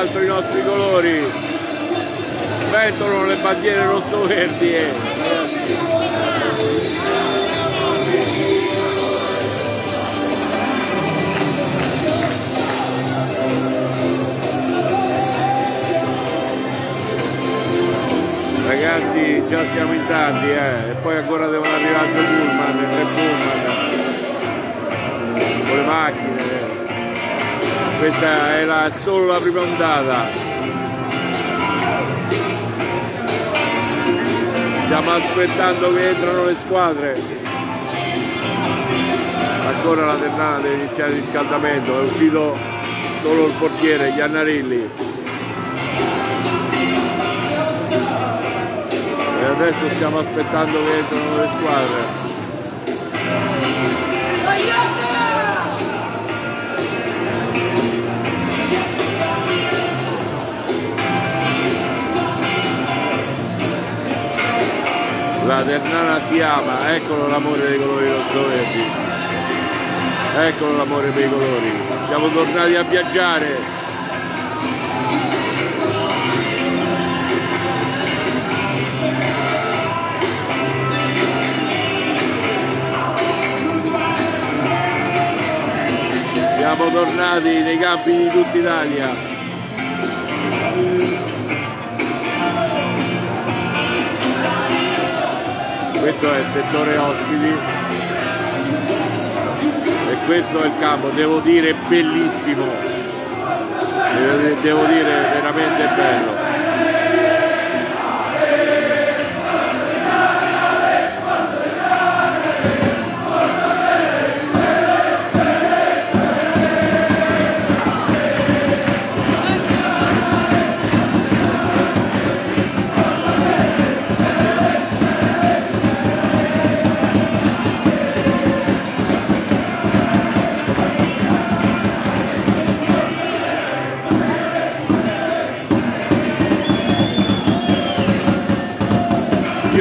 alto i nostri colori sventolano le bandiere rosso-verdi eh. ragazzi già siamo in tanti eh. e poi ancora devono arrivare due pullman, tre pullman con le macchine questa è la, solo la prima ondata. Stiamo aspettando che entrano le squadre. Ancora la Ternana deve iniziare il riscaldamento. È uscito solo il portiere Giannarilli adesso stiamo aspettando che entrano le squadre la Ternana si ama, eccolo l'amore dei colori rosso-verdi eccolo l'amore dei colori. Siamo tornati a viaggiare. Siamo tornati nei campi di tutta Italia questo è il settore ospiti. E questo è il campo devo dire bellissimo. Devo dire veramente bello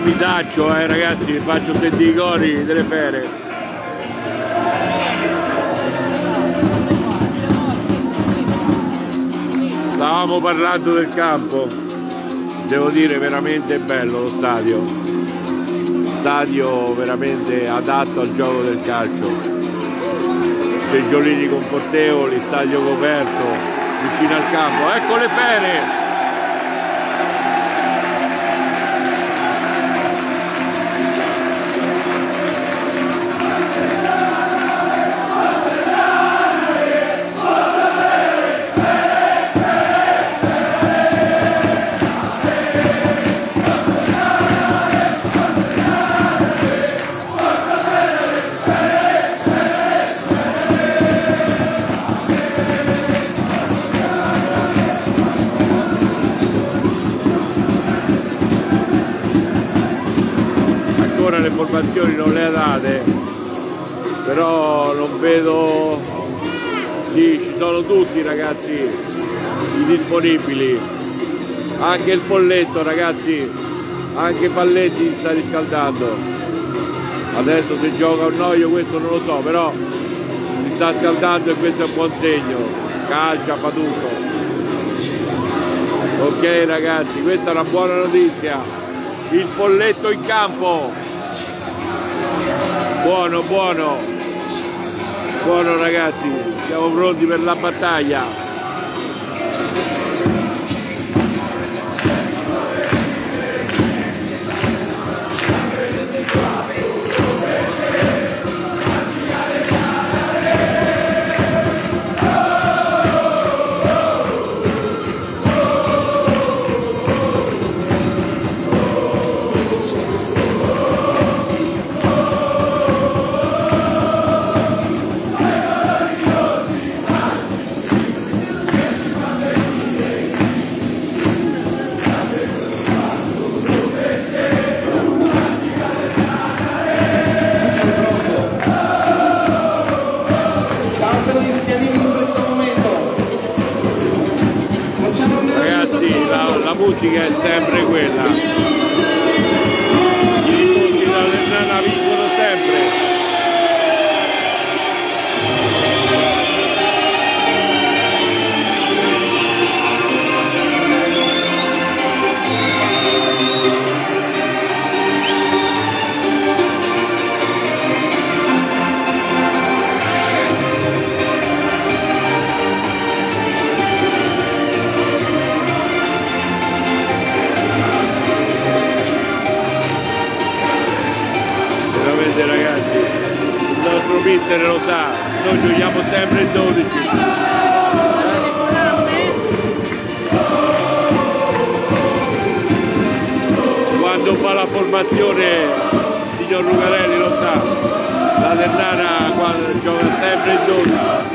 mi taccio eh ragazzi, faccio sentire i cori delle fere. Stavamo parlando del campo, devo dire veramente bello lo stadio, stadio veramente adatto al gioco del calcio, seggiolini confortevoli, stadio coperto, vicino al campo, ecco le fere! Ragazzi i disponibili. Anche il folletto ragazzi. Anche Falletti sta riscaldando. Adesso se gioca o no io questo non lo so però si sta scaldando e questo è un buon segno. Calcia fa tutto ok ragazzi questa è una buona notizia. Il folletto in campo. Buono buono. Buono ragazzi. Siamo pronti per la battaglia formazione, signor Lucarelli lo sa, la Ternana gioca sempre in 12.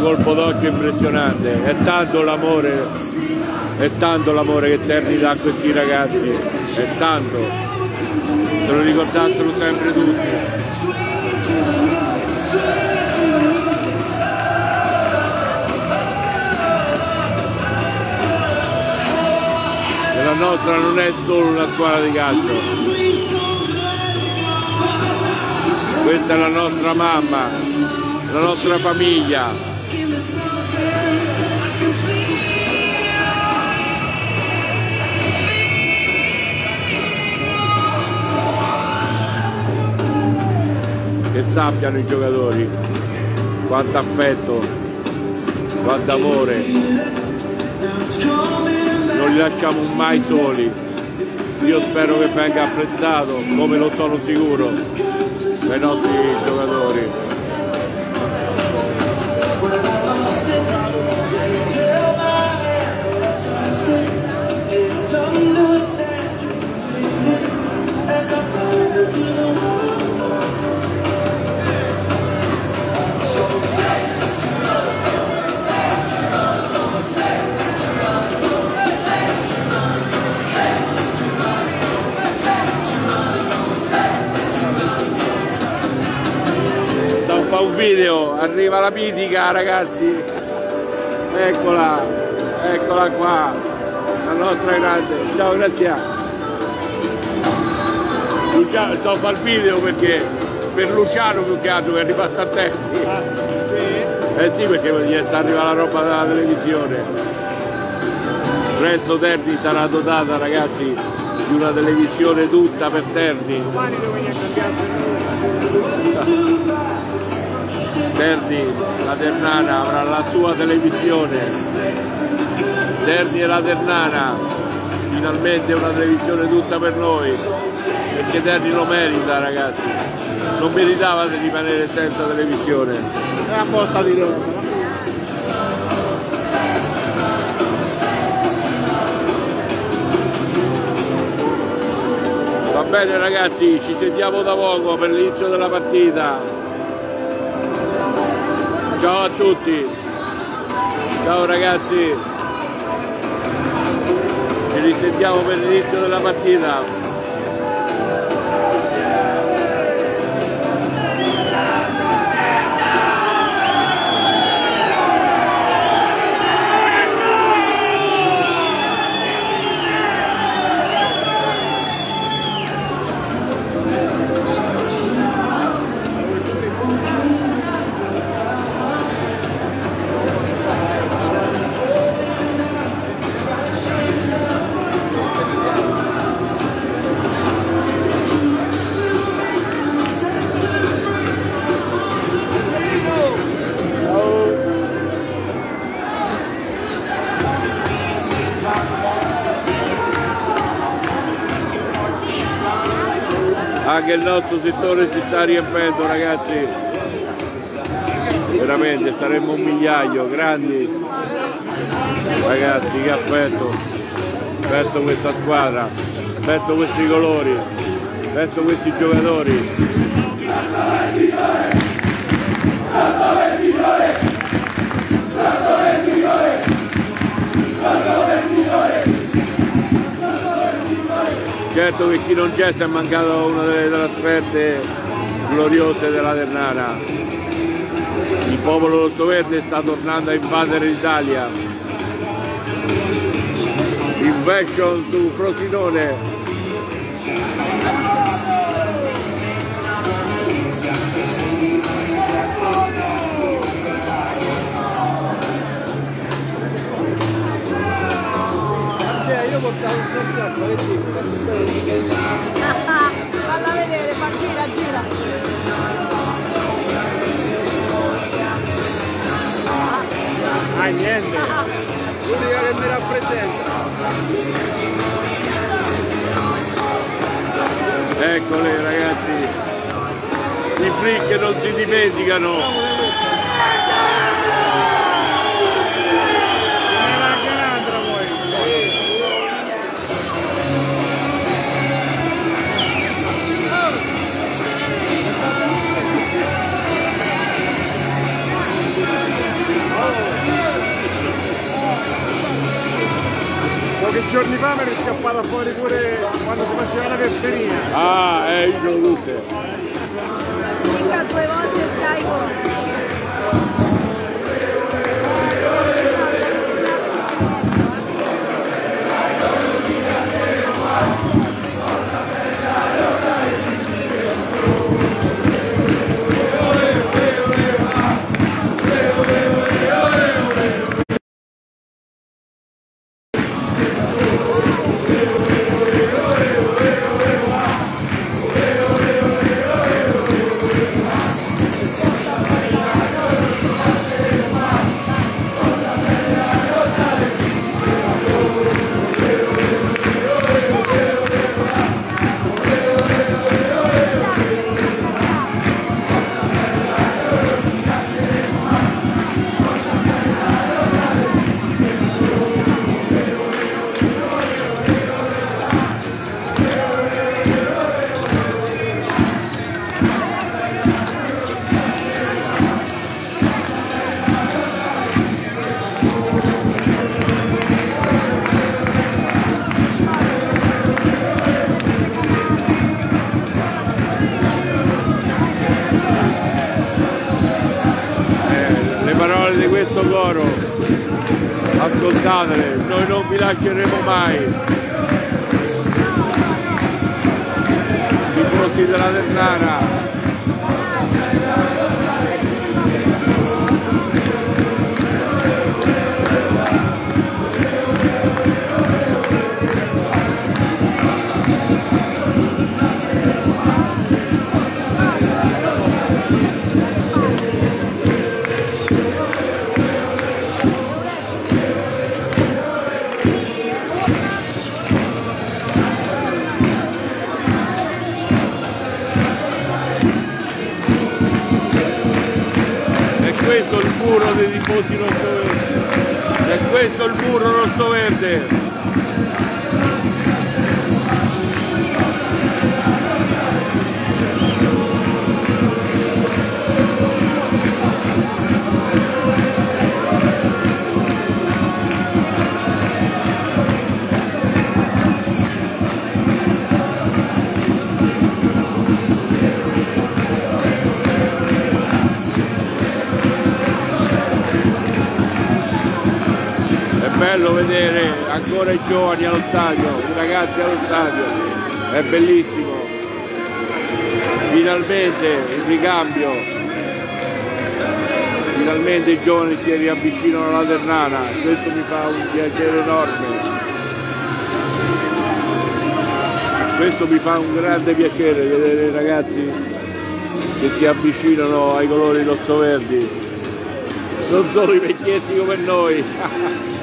Colpo d'occhio impressionante, è tanto l'amore, è tanto l'amore che Terni dà a questi ragazzi, è tanto, se lo ricordassero sempre tutti. la nostra non è solo una squadra di calcio, questa è la nostra mamma, la nostra famiglia, che sappiano i giocatori quanto affetto, quanto amore, non li lasciamo mai soli. Io spero che venga apprezzato, come lo sono sicuro, dai nostri giocatori. La pitica ragazzi, eccola, eccola qua, la nostra grande, ciao grazie. Luciano, sto a fare il video perché per Luciano più che altro che è rimasto a tempo. Ah, sì? Eh sì perché gli sta arriva la roba dalla televisione. Presto Terni sarà dotata ragazzi di una televisione tutta per Terni. Domani devo Terni, la Ternana avrà la sua televisione. Terni e la Ternana, finalmente una televisione tutta per noi, perché Terni lo merita ragazzi. Non meritava di rimanere senza televisione. È una botta di roba. Va bene ragazzi, ci sentiamo da poco per l'inizio della partita. Ciao a tutti, ciao ragazzi, ci risentiamo per l'inizio della partita. Anche il nostro settore si sta riempiendo ragazzi. Veramente saremmo un migliaio, grandi. Ragazzi, che affetto, verso questa squadra, verso questi colori, verso questi giocatori. Certo che chi non c'è si è mancato una delle trasferte gloriose della Ternana. Il popolo rossoverde sta tornando a invadere l'Italia. Invasion su Frosinone Falla vedere, fa gira, gira. Ah, niente. L'unica che mi rappresenta. Eccole ragazzi, i flick non si dimenticano. Pure quando si faceva la verseria. Ah, eh, io sono tutte. Lasceremo mai. I tifosi della Ternana ancora i giovani allo stadio, i ragazzi allo stadio, è bellissimo. Finalmente il ricambio, finalmente i giovani si riavvicinano alla Ternana, questo mi fa un piacere enorme. Questo mi fa un grande piacere vedere i ragazzi che si avvicinano ai colori rosso-verdi, non solo i vecchietti come noi.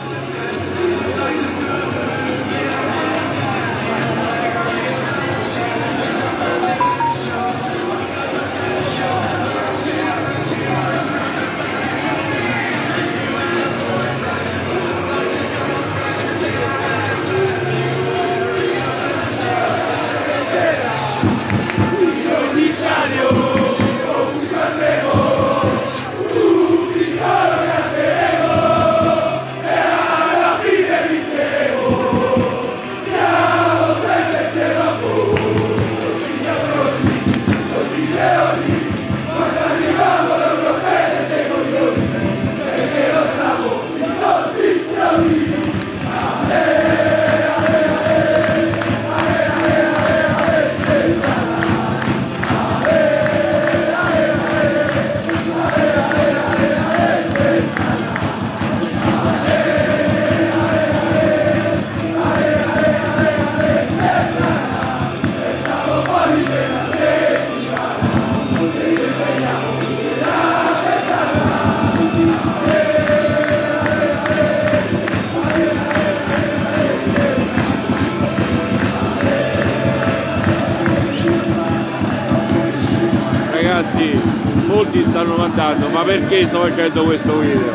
mandando ma perché sto facendo questo video?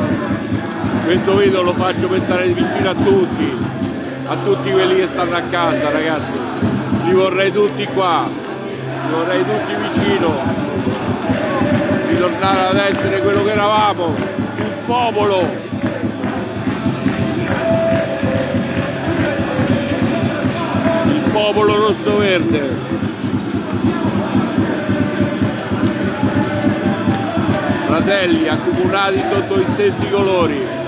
Questo video lo faccio per stare vicino a tutti a tutti quelli che stanno a casa ragazzi. Li vorrei tutti qua li vorrei tutti vicino. Ritornare ad essere quello che eravamo il popolo. Popolo rosso fratelli accomunati sotto gli stessi colori.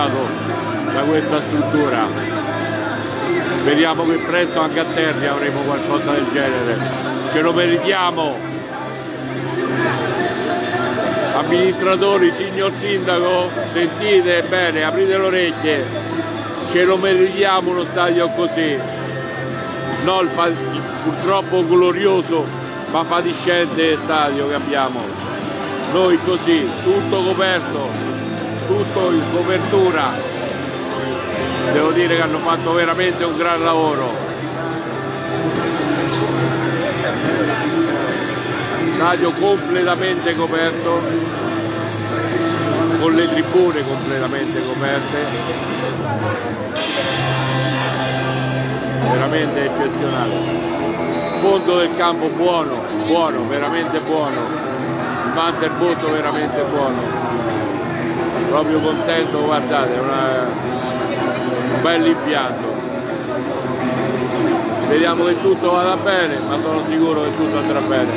Affascinato da questa struttura. Speriamo che presto anche a Terni avremo qualcosa del genere. Ce lo meritiamo. Amministratori, signor sindaco sentite bene, aprite le orecchie. Ce lo meritiamo uno stadio così. Non il, il purtroppo glorioso ma fatiscente stadio che abbiamo. Noi così, tutto coperto tutto in copertura. Devo dire che hanno fatto veramente un gran lavoro. Stadio completamente coperto con le tribune completamente coperte. Veramente eccezionale. Fondo del campo buono buono veramente buono. Il Vanterboto veramente buono proprio contento, guardate, una, un bel impianto. Speriamo che tutto vada bene, ma sono sicuro che tutto andrà bene,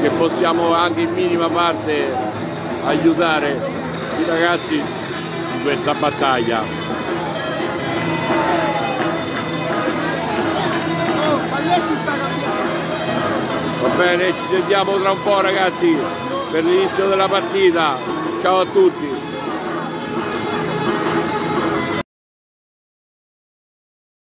che possiamo anche in minima parte aiutare i ragazzi in questa battaglia. Va bene, ci sentiamo tra un po' ragazzi per l'inizio della partita. Ciao a tutti.